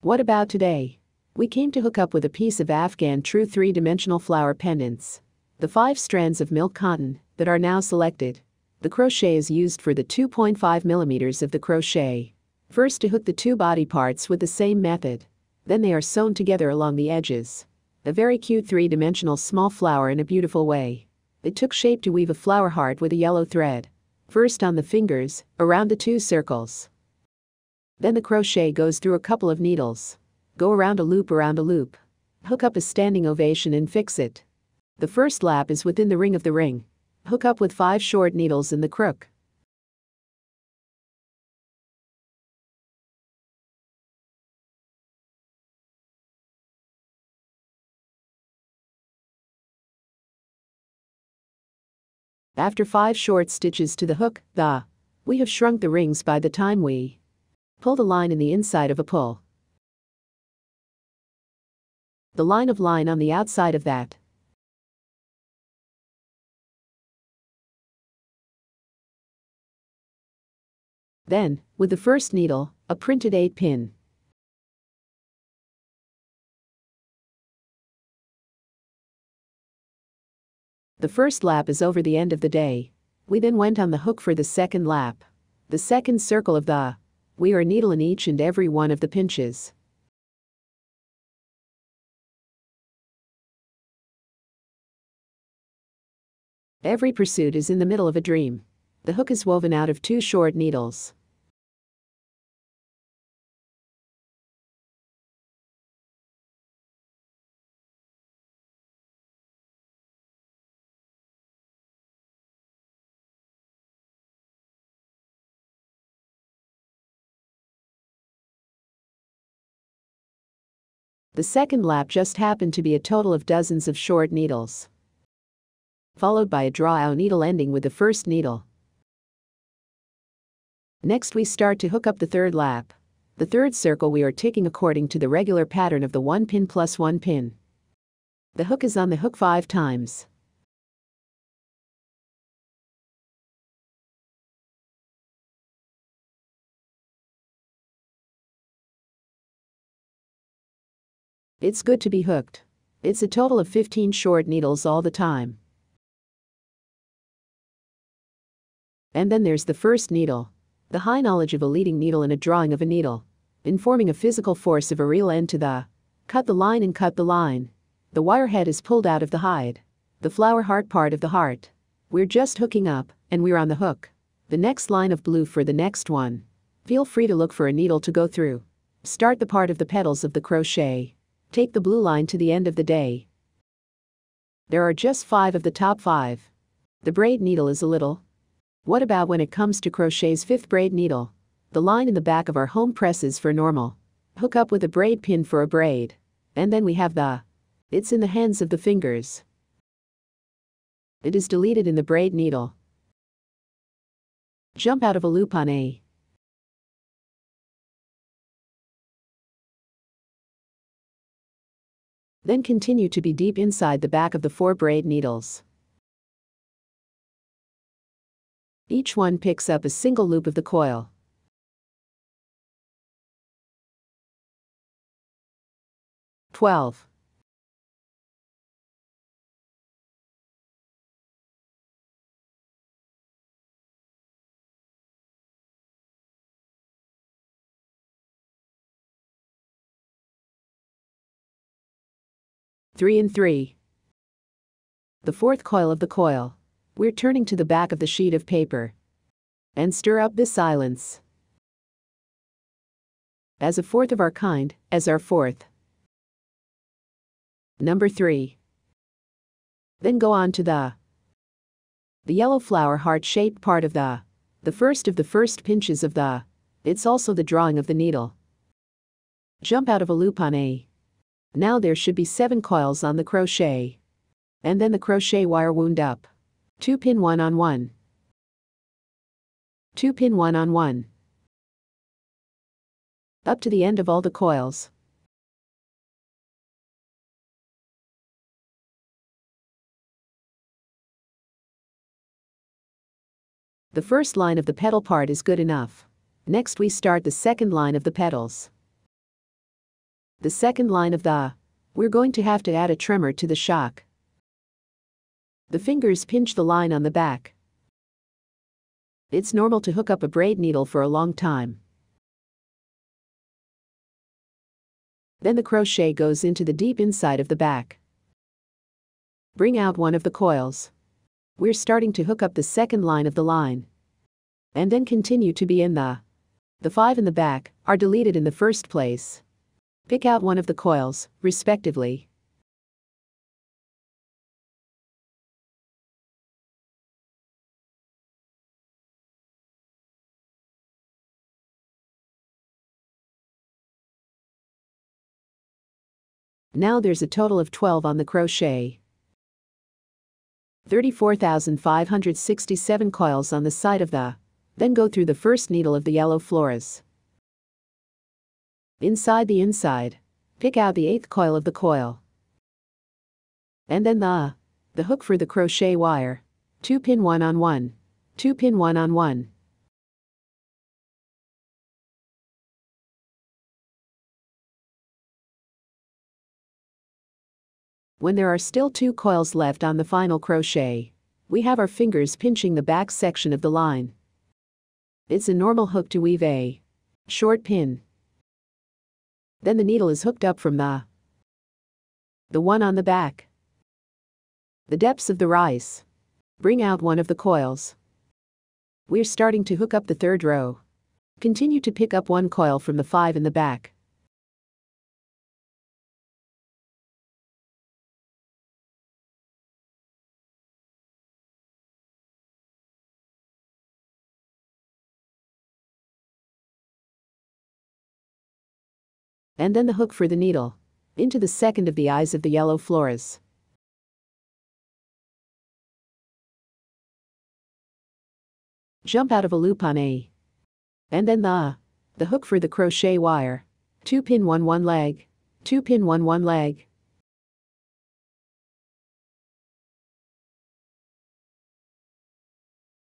What about today? We came to hook up with a piece of Afghan True three-dimensional flower pendants. The five strands of milk cotton that are now selected. The crochet is used for the 2.5 millimeters of the crochet. First to hook the two body parts with the same method. Then they are sewn together along the edges. A very cute three-dimensional small flower in a beautiful way. It took shape to weave a flower heart with a yellow thread. First on the fingers, around the two circles. Then the crochet goes through a couple of needles. Go around a loop around a loop. Hook up a standing ovation and fix it. The first lap is within the ring of the ring. Hook up with five short needles in the crook. After five short stitches to the hook, the we have shrunk the rings by the time we pull the line in the inside of a pull. The line of line on the outside of that. Then, with the first needle, a printed 8 pin. The first lap is over the end of the day. We then went on the hook for the second lap. The second circle of the we are needle in each and every one of the pinches. Every pursuit is in the middle of a dream. The hook is woven out of two short needles. The second lap just happened to be a total of dozens of short needles. Followed by a draw out needle ending with the first needle. Next we start to hook up the third lap. The third circle we are ticking according to the regular pattern of the 1 pin plus 1 pin. The hook is on the hook 5 times. It's good to be hooked. It's a total of 15 short needles all the time. And then there's the first needle. The high knowledge of a leading needle in a drawing of a needle. Informing a physical force of a real end to the. Cut the line and cut the line. The wire head is pulled out of the hide. The flower heart part of the heart. We're just hooking up, and we're on the hook. The next line of blue for the next one. Feel free to look for a needle to go through. Start the part of the petals of the crochet. Take the blue line to the end of the day. There are just five of the top five. The braid needle is a little. What about when it comes to crochet's fifth braid needle? The line in the back of our home press is for normal. Hook up with a braid pin for a braid. And then we have the. It's in the hands of the fingers. It is deleted in the braid needle. Jump out of a loop on A. Then continue to be deep inside the back of the four braid needles. Each one picks up a single loop of the coil. Twelve. Three and three. The fourth coil of the coil. We're turning to the back of the sheet of paper. And stir up this silence. As a fourth of our kind, as our fourth. Number 3. Then go on to the the yellow flower heart-shaped part of the the first of the first pinches of the it's also the drawing of the needle. Jump out of a loop on A. Now there should be 7 coils on the crochet. And then the crochet wire wound up. 2 pin 1 on 1. 2 pin 1 on 1. Up to the end of all the coils. The first line of the petal part is good enough. Next we start the second line of the petals. The second line of the, we're going to have to add a tremor to the shock. The fingers pinch the line on the back. It's normal to hook up a braid needle for a long time. Then the crochet goes into the deep inside of the back. Bring out one of the coils. We're starting to hook up the second line of the line. And then continue to be in the. The five in the back are deleted in the first place. Pick out one of the coils, respectively. Now there's a total of 12 on the crochet. 34,567 coils on the side of the, then go through the first needle of the yellow floras. Inside the inside, pick out the eighth coil of the coil. And then the, the hook for the crochet wire, 2 pin 1 on 1, 2 pin 1 on 1. When there are still two coils left on the final crochet, we have our fingers pinching the back section of the line. It's a normal hook to weave a short pin. Then the needle is hooked up from the the one on the back. The depths of the rice. Bring out one of the coils. We're starting to hook up the third row. Continue to pick up one coil from the five in the back. And then the hook for the needle, into the second of the eyes of the yellow floras. Jump out of a loop on A. And then the, the hook for the crochet wire. 2 pin 1 1 leg. 2 pin 1 1 leg.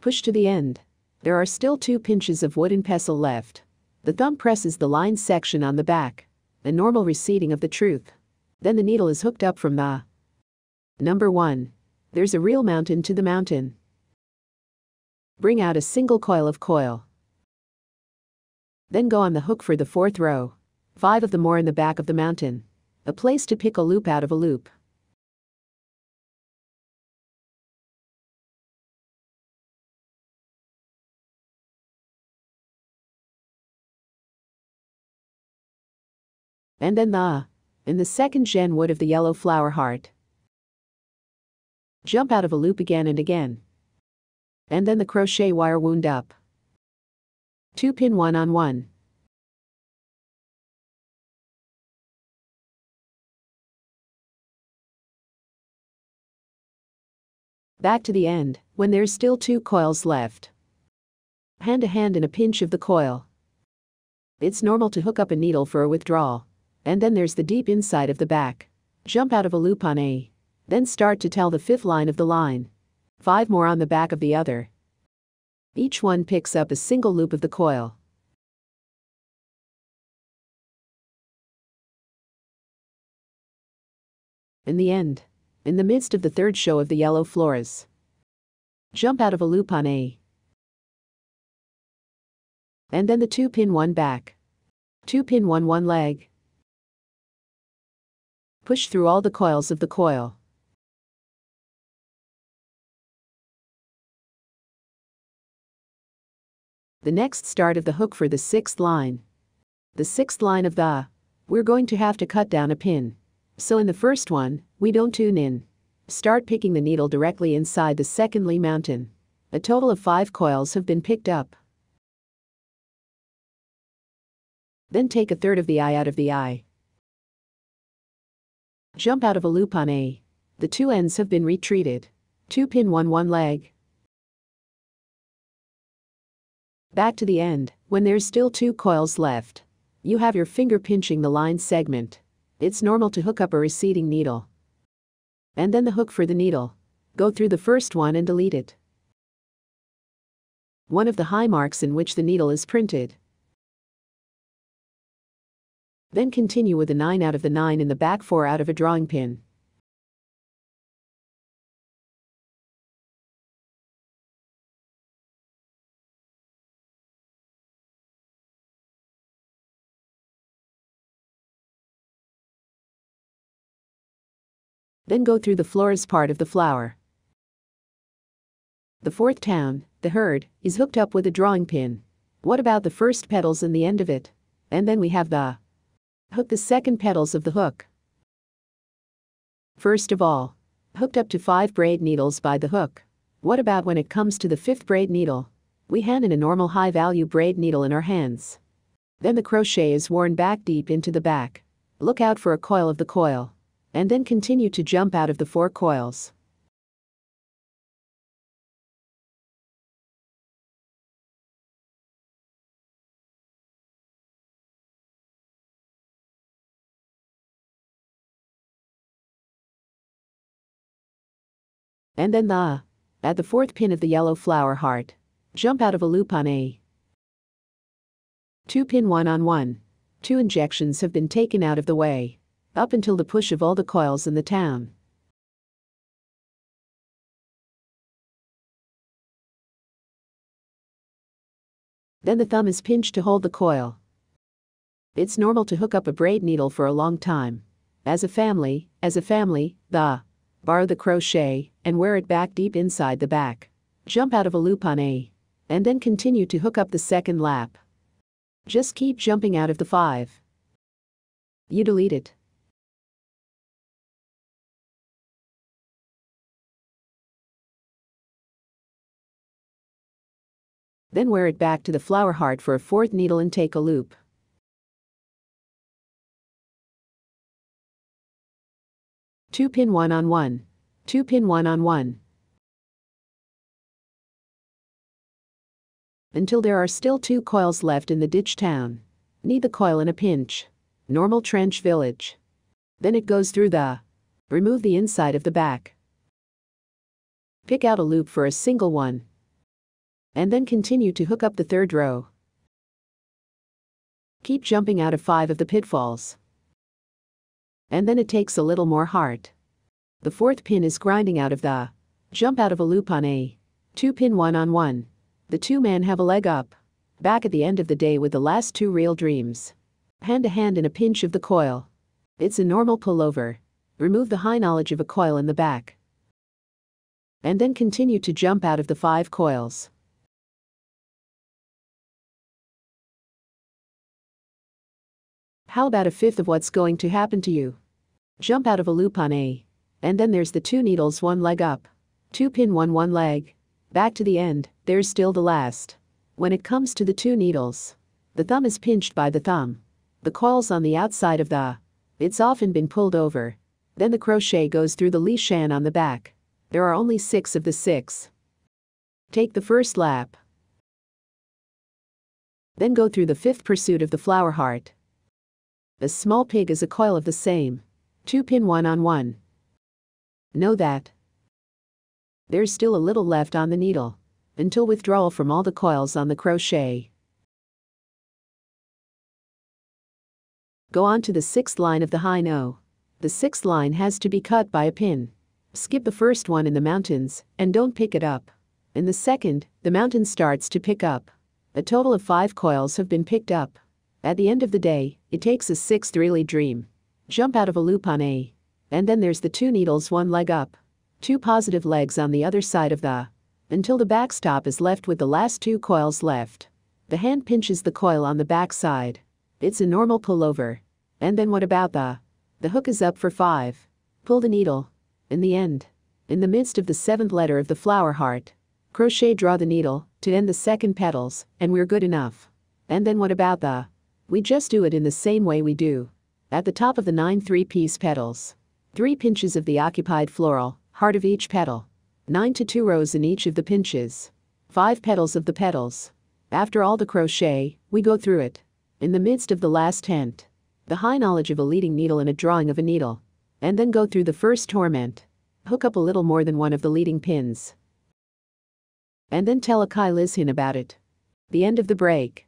Push to the end. There are still two pinches of wooden pestle left. The thumb presses the line section on the back a normal receding of the truth. Then the needle is hooked up from the. Number 1. There's a real mountain to the mountain. Bring out a single coil of coil. Then go on the hook for the fourth row. Five of them more in the back of the mountain. A place to pick a loop out of a loop. And then the, in the second gen wood of the yellow flower heart. Jump out of a loop again and again. And then the crochet wire wound up. 2 pin 1 on 1. Back to the end, when there's still two coils left. Hand to hand in a pinch of the coil. It's normal to hook up a needle for a withdrawal. And then there's the deep inside of the back. Jump out of a loop on A. Then start to tell the fifth line of the line. Five more on the back of the other. Each one picks up a single loop of the coil. In the end, in the midst of the third show of the yellow floras, jump out of a loop on A. And then the two pin one back. Two pin one one leg. Push through all the coils of the coil. The next start of the hook for the sixth line. The sixth line of the, we're going to have to cut down a pin. So in the first one, we don't tune in. Start picking the needle directly inside the secondly mountain. A total of five coils have been picked up. Then take a third of the eye out of the eye. Jump out of a loop on A. The two ends have been retreated. 2 pin 1 1 leg. Back to the end, when there's still two coils left. You have your finger pinching the line segment. It's normal to hook up a receding needle. And then the hook for the needle. Go through the first one and delete it. One of the high marks in which the needle is printed. Then continue with a 9 out of the 9 in the back 4 out of a drawing pin. Then go through the floors part of the flower. The fourth town, the herd, is hooked up with a drawing pin. What about the first petals and the end of it? And then we have the hook the second petals of the hook. First of all, hooked up to five braid needles by the hook. What about when it comes to the fifth braid needle? We hand in a normal high value braid needle in our hands. Then the crochet is worn back deep into the back. Look out for a coil of the coil and then continue to jump out of the four coils. And then the, at the fourth pin of the yellow flower heart, jump out of a loop on a 2 pin 1 on 1. Two injections have been taken out of the way up until the push of all the coils in the town. Then the thumb is pinched to hold the coil. It's normal to hook up a braid needle for a long time. As a family, as a family, the borrow the crochet and wear it back deep inside the back. Jump out of a loop on A. And then continue to hook up the second lap. Just keep jumping out of the 5. You delete it. Then wear it back to the flower heart for a fourth needle and take a loop. Two pin one on one. Two pin one on one. Until there are still two coils left in the ditch town. Need the coil in a pinch. Normal trench village. Then it goes through the. Remove the inside of the back. Pick out a loop for a single one and then continue to hook up the third row. Keep jumping out of five of the pitfalls. And then it takes a little more heart. The fourth pin is grinding out of the jump out of a loop on a two pin one on one. The two men have a leg up. Back at the end of the day with the last two real dreams. Hand to hand in a pinch of the coil. It's a normal pullover. Remove the high knowledge of a coil in the back. And then continue to jump out of the five coils. How about a fifth of what's going to happen to you? Jump out of a loop on A. And then there's the two needles one leg up. Two pin one one leg. Back to the end, there's still the last. When it comes to the two needles, the thumb is pinched by the thumb. The coil's on the outside of the. It's often been pulled over. Then the crochet goes through the Li-Shan on the back. There are only six of the six. Take the first lap. Then go through the fifth pursuit of the flower heart. A small pig is a coil of the same. Two pin one on one. Know that. There's still a little left on the needle. Until withdrawal from all the coils on the crochet. Go on to the sixth line of the high no. The sixth line has to be cut by a pin. Skip the first one in the mountains, and don't pick it up. In the second, the mountain starts to pick up. A total of five coils have been picked up. At the end of the day, it takes a sixth really dream. Jump out of a loop on A. And then there's the two needles one leg up. Two positive legs on the other side of the. Until the backstop is left with the last two coils left. The hand pinches the coil on the back side. It's a normal pullover. And then what about the? The hook is up for five. Pull the needle. In the end. In the midst of the seventh letter of the flower heart. Crochet draw the needle, to end the second petals, and we're good enough. And then what about the? We just do it in the same way we do. At the top of the nine three-piece petals. Three pinches of the occupied floral, heart of each petal. Nine to two rows in each of the pinches. Five petals of the petals. After all the crochet, we go through it. In the midst of the last tent. The high knowledge of a leading needle and a drawing of a needle. And then go through the first torment. Hook up a little more than one of the leading pins. And then tell a Kai Lizhin about it. The end of the break.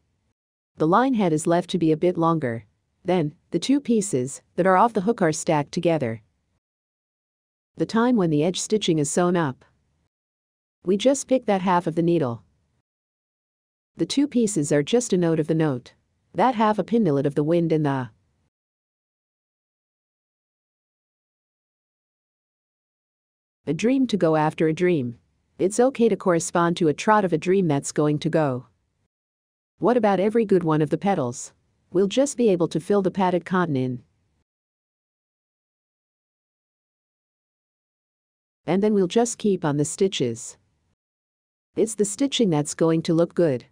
The line head is left to be a bit longer. Then, the two pieces that are off the hook are stacked together. The time when the edge stitching is sewn up. We just pick that half of the needle. The two pieces are just a note of the note. That half a pindelet of the wind in the. A dream to go after a dream. It's okay to correspond to a trot of a dream that's going to go. What about every good one of the petals? We'll just be able to fill the padded cotton in. And then we'll just keep on the stitches. It's the stitching that's going to look good.